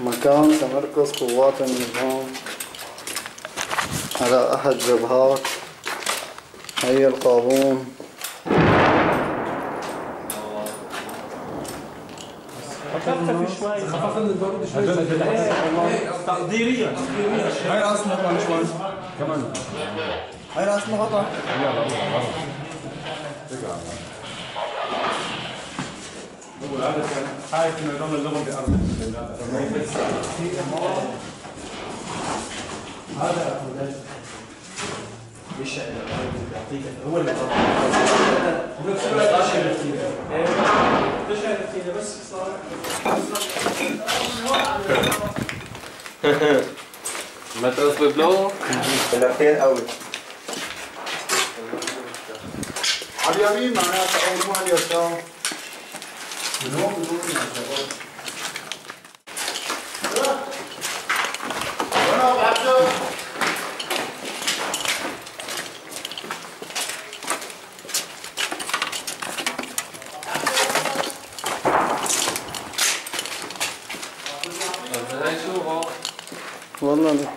مكان تمركز قوات النظام على أحد جبهات. هي القابون. خفف شوي خففنا البرد شوي تقديريا هاي رأس نقطة شوي كمان. هاي رأس نقطة هذا كان خايف إنه يضل اللغم بارضه هذا مش هو اللي بس ما تصب له؟ كتير قوي على اليمين معناتها أو مع اليسار هاي شو هو والله